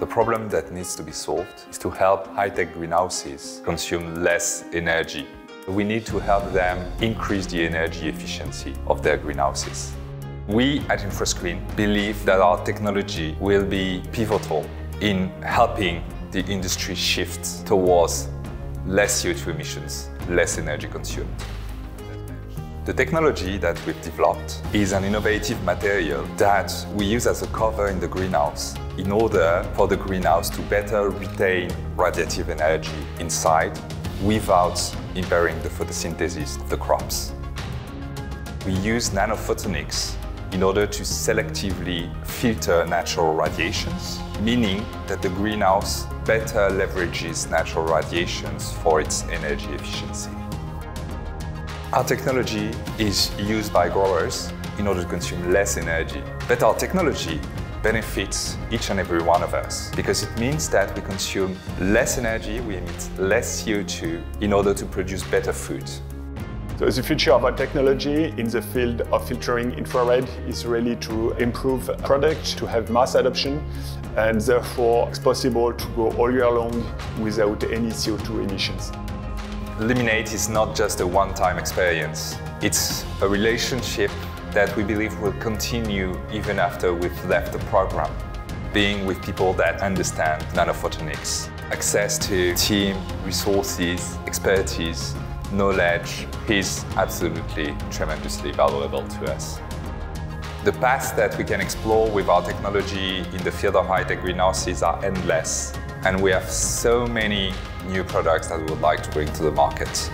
The problem that needs to be solved is to help high-tech greenhouses consume less energy. We need to help them increase the energy efficiency of their greenhouses. We at InfraScreen believe that our technology will be pivotal in helping the industry shift towards less CO2 emissions, less energy consumed. The technology that we've developed is an innovative material that we use as a cover in the greenhouse in order for the greenhouse to better retain radiative energy inside without impairing the photosynthesis of the crops. We use nanophotonics in order to selectively filter natural radiations, meaning that the greenhouse better leverages natural radiations for its energy efficiency. Our technology is used by growers in order to consume less energy. But our technology benefits each and every one of us because it means that we consume less energy, we emit less CO2 in order to produce better food. So the future of our technology in the field of filtering infrared is really to improve product, to have mass adoption, and therefore it's possible to go all year long without any CO2 emissions. Luminate is not just a one-time experience. It's a relationship that we believe will continue even after we've left the program. Being with people that understand nanophotonics, access to team, resources, expertise, knowledge is absolutely tremendously valuable to us. The paths that we can explore with our technology in the field of high-tech greenhouses are endless, and we have so many new products that we would like to bring to the market.